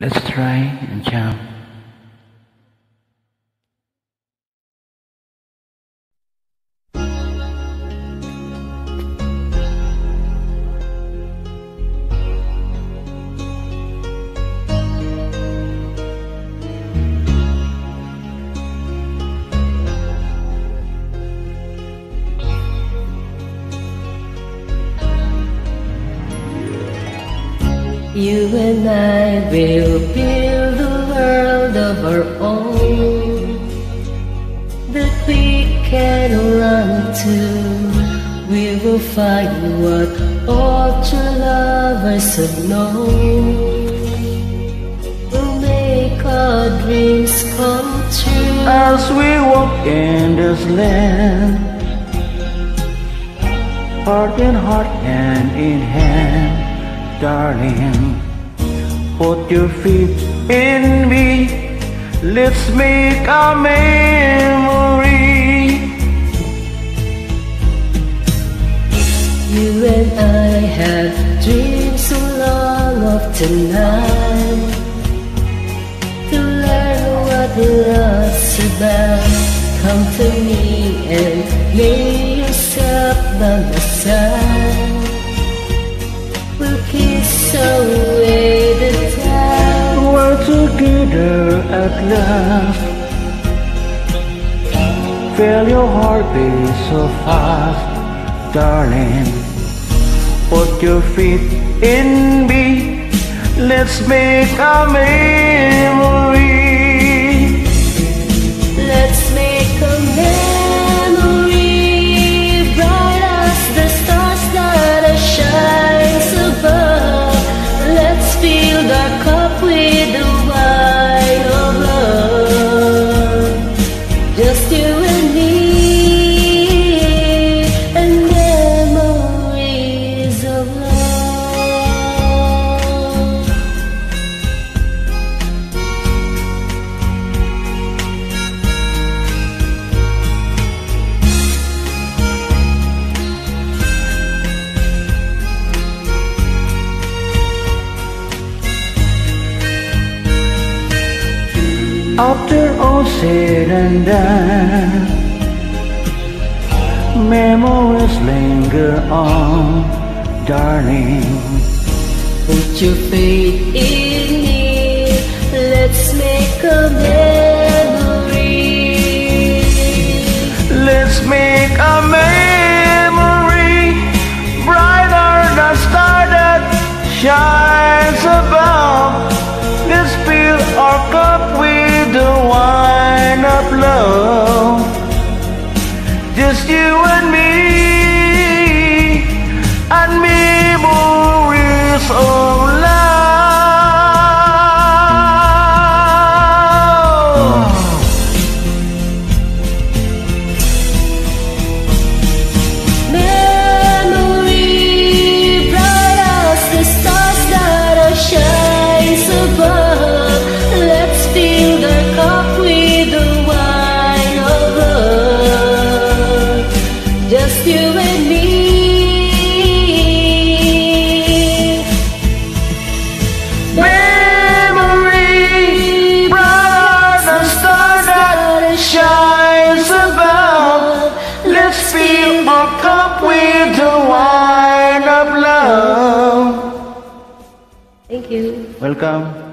Let's try and jump. You and I will build a world of our own that we can run to. We will find what all true lovers have known. We'll make our dreams come true. As we walk in this land, heart in heart, hand in hand, darling. Put your feet in me, let's make a memory. You and I have dreamed so long of tonight To learn what love's about Come to me and lay yourself by my side We're together at last. Feel your heart beat so fast, darling. Put your feet in me. Let's make a memory. After all said and done, memories linger on, darling. Put your faith in me. Let's make a memory. Let's make and memories of Welcome.